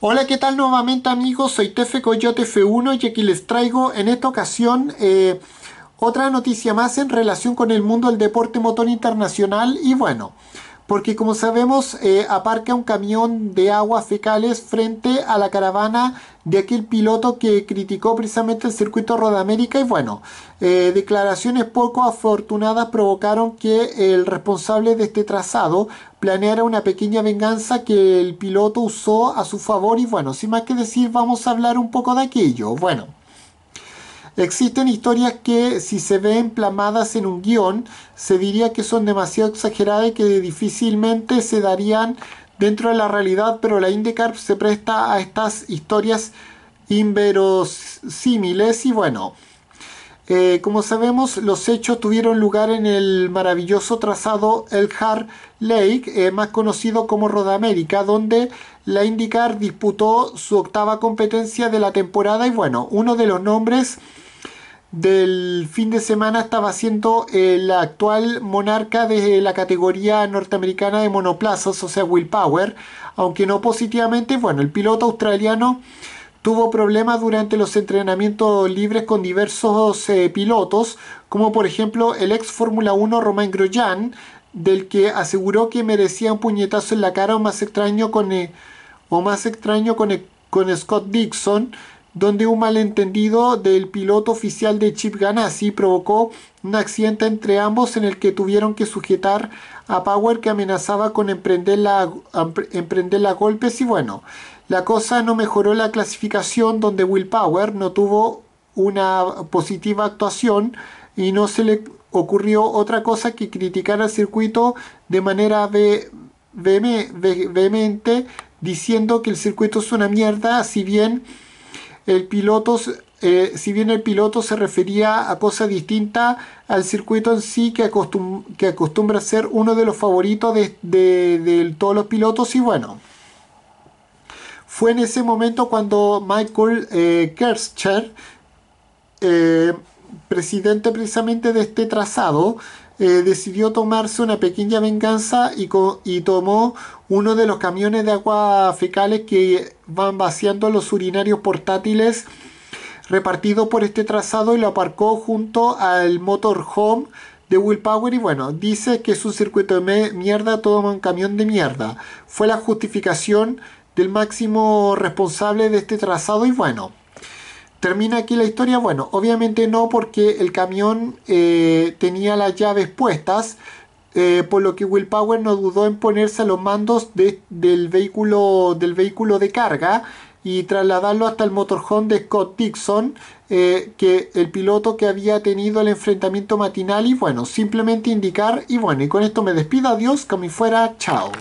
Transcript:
Hola, ¿qué tal nuevamente amigos? Soy Tefe Coyote F1 y aquí les traigo en esta ocasión eh, otra noticia más en relación con el mundo del deporte motor internacional y bueno, porque como sabemos eh, aparca un camión de aguas fecales frente a la caravana de aquel piloto que criticó precisamente el circuito Rodamérica y bueno, eh, declaraciones poco afortunadas provocaron que el responsable de este trazado planeara una pequeña venganza que el piloto usó a su favor y bueno, sin más que decir vamos a hablar un poco de aquello. Bueno. Existen historias que si se ven plamadas en un guion, se diría que son demasiado exageradas y que difícilmente se darían dentro de la realidad, pero la IndyCar se presta a estas historias inverosímiles. Y bueno, eh, como sabemos, los hechos tuvieron lugar en el maravilloso trazado Elkhart Lake, eh, más conocido como Rodamérica, donde la IndyCar disputó su octava competencia de la temporada. Y bueno, uno de los nombres del fin de semana estaba siendo el actual monarca de la categoría norteamericana de monoplazas, o sea, Will Power, aunque no positivamente, bueno, el piloto australiano tuvo problemas durante los entrenamientos libres con diversos eh, pilotos, como por ejemplo el ex Fórmula 1 Romain Grosjean, del que aseguró que merecía un puñetazo en la cara o más extraño con, eh, o más extraño con, eh, con Scott Dixon, donde un malentendido del piloto oficial de Chip Ganassi provocó un accidente entre ambos en el que tuvieron que sujetar a Power que amenazaba con emprender la, golpes y bueno, la cosa no mejoró la clasificación donde Will Power no tuvo una positiva actuación y no se le ocurrió otra cosa que criticar al circuito de manera vehemente diciendo que el circuito es una mierda si bien el piloto, eh, si bien el piloto se refería a cosas distintas al circuito en sí, que, que acostumbra ser uno de los favoritos de, todos los pilotos, y bueno. Fue en ese momento cuando Michael eh, Kerscher, eh, presidente precisamente de este trazado, eh, decidió tomarse una pequeña venganza y, y, tomó uno de los camiones de agua fecales que van vaciando los urinarios portátiles repartidos por este trazado y lo aparcó junto al motorhome de Will Power y bueno, dice que es un circuito de mierda, toma un camión de mierda. Fue la justificación del máximo responsable de este trazado y bueno, ¿Termina aquí la historia? Bueno, obviamente no porque el camión eh, tenía las llaves puestas, eh, por lo que Will Power no dudó en ponerse a los mandos del, vehículo, del vehículo de carga y trasladarlo hasta el motorhome de Scott Dixon, eh, que el piloto que había tenido el enfrentamiento matinal y bueno, simplemente indicar y bueno, y con esto me despido, adiós, como fuera, chao.